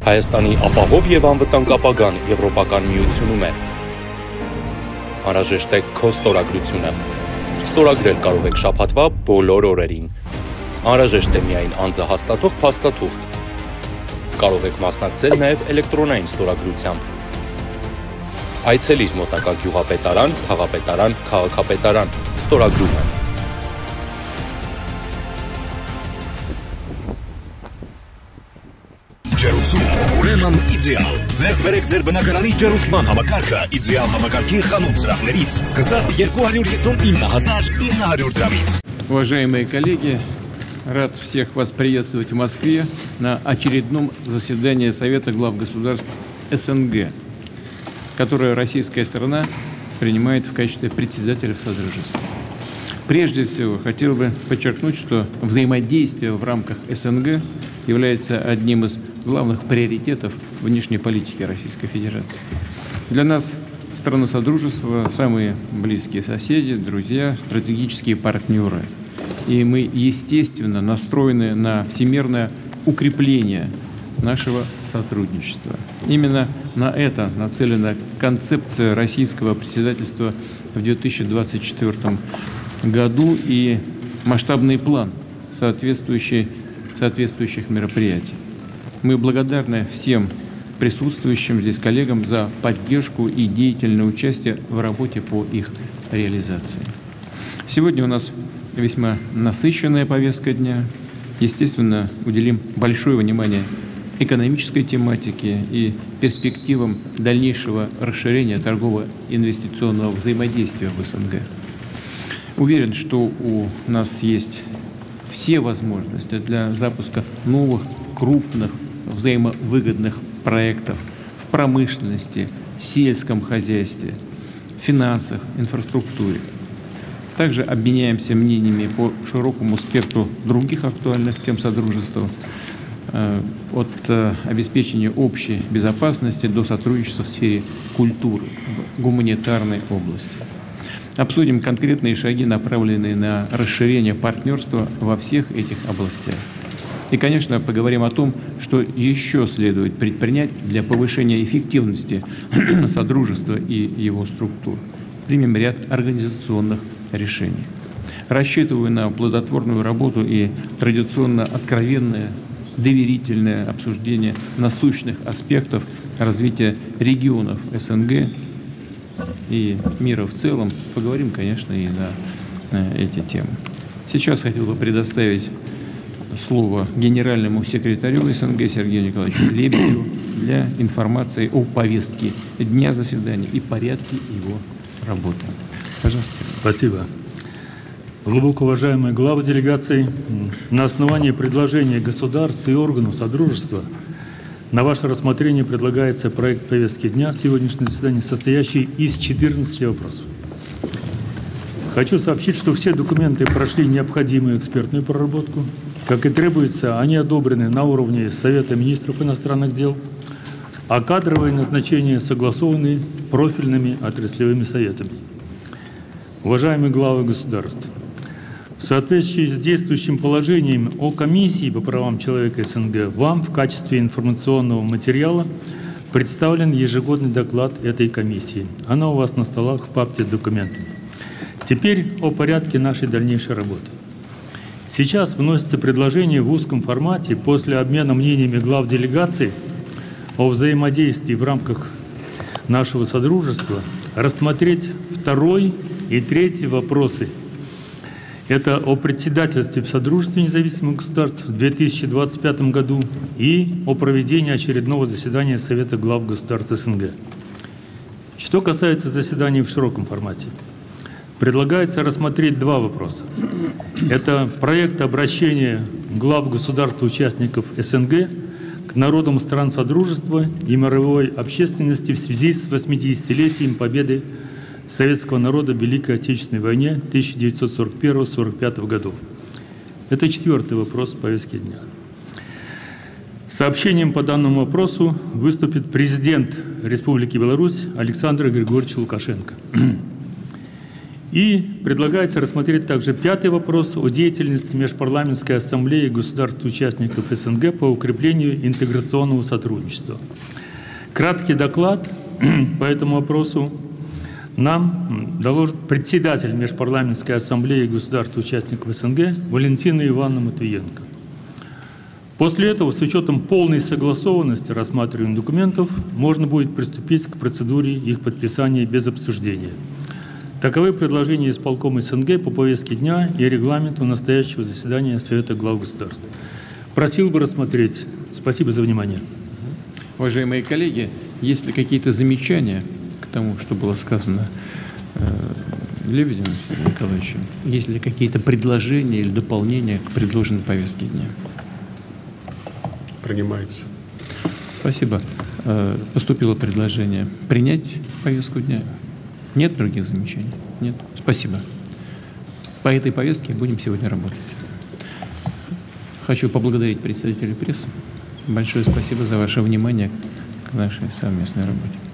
Հայաստանի ապահով եւ անվտանգ ապագան Եվրոպական միությունում է։ Անհրաժեշտ է քո ստորագրությունը։ Ստորագրել կարող եք շաբաթվա բոլոր օրերին։ Անհրաժեշտ է միայն անձահաստատող փաստաթուղթ։ Կարող եք մասնակցել նաև էլեկտրոնային ստորագրությամբ։ Այցելիր մոտակա գյուղապետարան, քաղաքապետարան, քաղաքապետարան։ Ստորագրումը Ջերուցում իդեալ։ Ձեր բերեք ձեր բնակարանի ջերուցման համակարգը իդեալ համակարգի խանութ սրահներից սկսած 259900 դրամից։ Уважаемые коллеги, рад всех вас приветствовать в Москве на очередном заседании Совета глав государств СНГ, которое российская страна принимает в качестве председателя в Содружестве. Прежде всего, хотел бы подчеркнуть, что взаимодействие в рамках СНГ является одним из главных приоритетов внешней политики Российской Федерации. Для нас страны Содружества – самые близкие соседи, друзья, стратегические партнеры. И мы, естественно, настроены на всемирное укрепление нашего сотрудничества. Именно на это нацелена концепция российского председательства в 2024 году и масштабный план соответствующий, соответствующих мероприятий. Мы благодарны всем присутствующим здесь коллегам за поддержку и деятельное участие в работе по их реализации. Сегодня у нас весьма насыщенная повестка дня. Естественно, уделим большое внимание экономической тематике и перспективам дальнейшего расширения торгово-инвестиционного взаимодействия в СНГ. Уверен, что у нас есть все возможности для запуска новых крупных взаимовыгодных проектов в промышленности, сельском хозяйстве, финансах, инфраструктуре. Также обменяемся мнениями по широкому спектру других актуальных тем Содружества, э, от э, обеспечения общей безопасности до сотрудничества в сфере культуры, в гуманитарной области. Обсудим конкретные шаги, направленные на расширение партнерства во всех этих областях. И, конечно, поговорим о том, что еще следует предпринять для повышения эффективности Содружества и его структур. Примем ряд организационных решений. Рассчитываю на плодотворную работу и традиционно откровенное, доверительное обсуждение насущных аспектов развития регионов СНГ и мира в целом. Поговорим, конечно, и на, эти темы. Сейчас хотел бы предоставить слово генеральному секретарю СНГ Сергею Николаевичу Лебедеву для информации о повестке дня заседания и порядке его работы. Пожалуйста. Спасибо. Глубоко уважаемые главы делегаций, на основании предложения государств и органов Содружества на ваше рассмотрение предлагается проект повестки дня сегодняшнего заседания, состоящий из 14 вопросов. Хочу сообщить, что все документы прошли необходимую экспертную проработку, как и требуется, они одобрены на уровне Совета министров иностранных дел, а кадровые назначения согласованы профильными отраслевыми советами. Уважаемые главы государств, в соответствии с действующим положением о Комиссии по правам человека СНГ, вам в качестве информационного материала представлен ежегодный доклад этой комиссии. Она у вас на столах в папке с документами. Теперь о порядке нашей дальнейшей работы. Сейчас вносится предложение в узком формате после обмена мнениями глав делегаций о взаимодействии в рамках нашего Содружества рассмотреть второй и третий вопросы. Это о председательстве в Содружестве независимых государств в 2025 году и о проведении очередного заседания Совета глав государств СНГ. Что касается заседаний в широком формате – предлагается рассмотреть два вопроса. Это проект обращения глав государств-участников СНГ к народам стран Содружества и мировой общественности в связи с 80-летием победы советского народа в Великой Отечественной войне 1941-1945 годов. Это четвертый вопрос повестки дня. Сообщением по данному вопросу выступит президент Республики Беларусь Александр Григорьевич Лукашенко. И предлагается рассмотреть также пятый вопрос о деятельности Межпарламентской ассамблеи государств-участников СНГ по укреплению интеграционного сотрудничества. Краткий доклад по этому вопросу нам доложит председатель Межпарламентской ассамблеи государств-участников СНГ Валентина Ивановна Матвиенко. После этого, с учетом полной согласованности рассматриваемых документов, можно будет приступить к процедуре их подписания без обсуждения. Таковы предложения исполкома СНГ по повестке дня и регламенту настоящего заседания Совета глав государств. Просил бы рассмотреть. Спасибо за внимание. Уважаемые коллеги, есть ли какие-то замечания тому, что было сказано э, Лебедем Николаевичем? Есть ли какие-то предложения или дополнения к предложенной повестке дня? Принимается. Спасибо. Э, поступило предложение принять повестку дня. Нет других замечаний? Нет. Спасибо. По этой повестке будем сегодня работать. Хочу поблагодарить представителей прессы. Большое спасибо за ваше внимание к нашей совместной работе.